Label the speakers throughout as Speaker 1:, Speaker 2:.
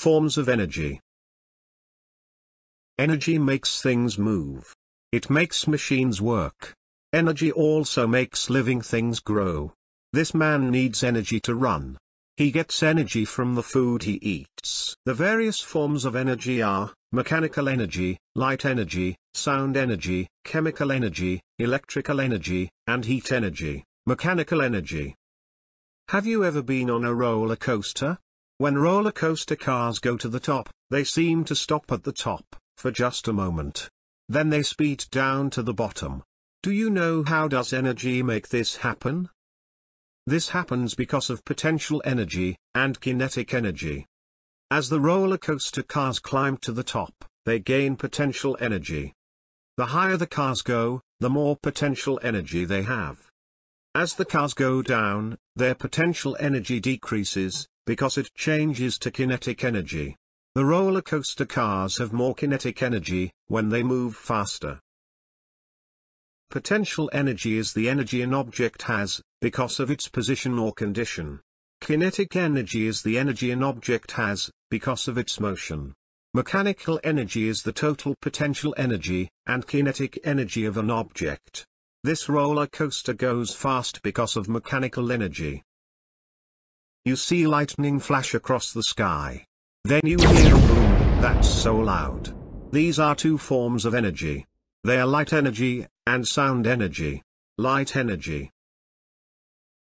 Speaker 1: Forms of energy. Energy makes things move. It makes machines work. Energy also makes living things grow. This man needs energy to run. He gets energy from the food he eats. The various forms of energy are, mechanical energy, light energy, sound energy, chemical energy, electrical energy, and heat energy. Mechanical energy. Have you ever been on a roller coaster? When roller coaster cars go to the top, they seem to stop at the top, for just a moment. Then they speed down to the bottom. Do you know how does energy make this happen? This happens because of potential energy, and kinetic energy. As the roller coaster cars climb to the top, they gain potential energy. The higher the cars go, the more potential energy they have. As the cars go down, their potential energy decreases, because it changes to kinetic energy. The roller coaster cars have more kinetic energy, when they move faster. Potential energy is the energy an object has, because of its position or condition. Kinetic energy is the energy an object has, because of its motion. Mechanical energy is the total potential energy, and kinetic energy of an object. This roller coaster goes fast because of mechanical energy. You see lightning flash across the sky. Then you hear a boom, that's so loud. These are two forms of energy. They are light energy, and sound energy. Light energy.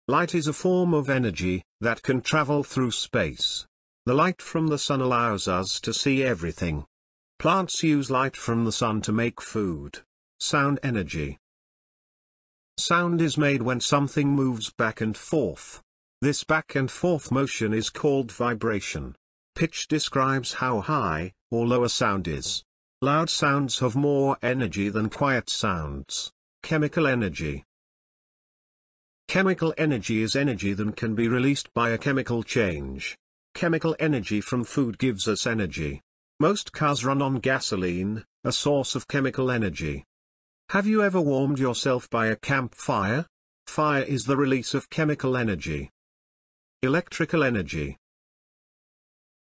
Speaker 1: Light is a form of energy, that can travel through space. The light from the sun allows us to see everything. Plants use light from the sun to make food. Sound energy. Sound is made when something moves back and forth. This back and forth motion is called vibration. Pitch describes how high, or low a sound is. Loud sounds have more energy than quiet sounds. Chemical energy. Chemical energy is energy that can be released by a chemical change. Chemical energy from food gives us energy. Most cars run on gasoline, a source of chemical energy. Have you ever warmed yourself by a campfire? Fire is the release of chemical energy. Electrical energy.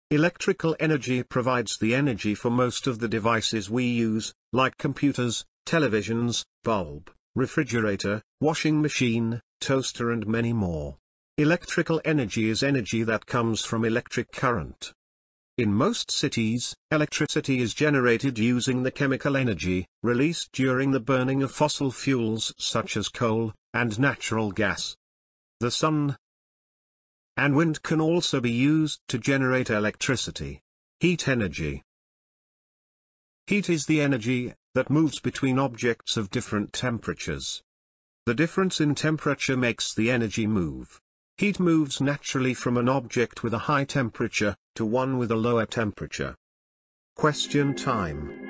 Speaker 1: Electrical energy provides the energy for most of the devices we use, like computers, televisions, bulb, refrigerator, washing machine, toaster and many more. Electrical energy is energy that comes from electric current. In most cities, electricity is generated using the chemical energy, released during the burning of fossil fuels such as coal, and natural gas. The sun, and wind can also be used to generate electricity. Heat energy. Heat is the energy that moves between objects of different temperatures. The difference in temperature makes the energy move. Heat moves naturally from an object with a high temperature, to one with a lower temperature. Question time.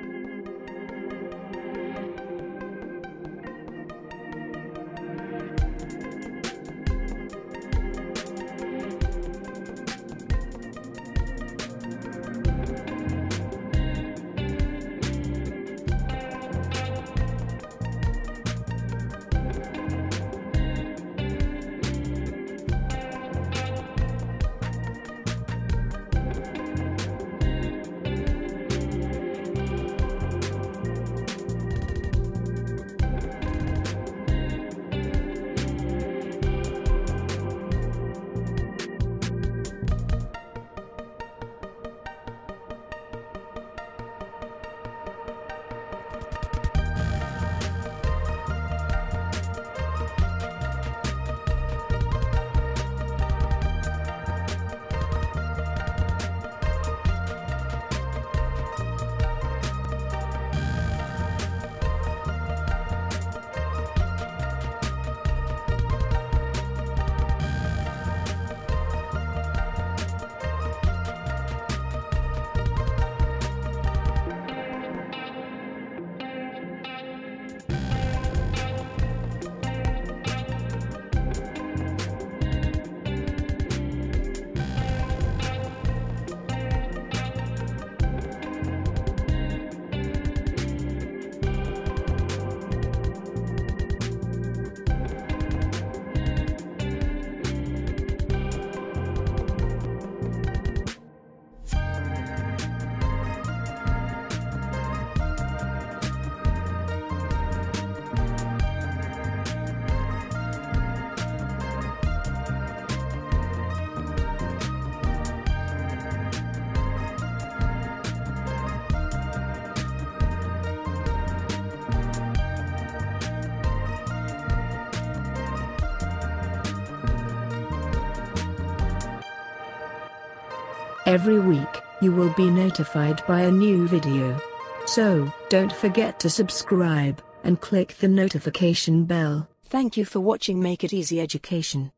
Speaker 2: Every week, you will be notified by a new video. So, don't forget to subscribe and click the notification bell. Thank you for watching Make It Easy Education.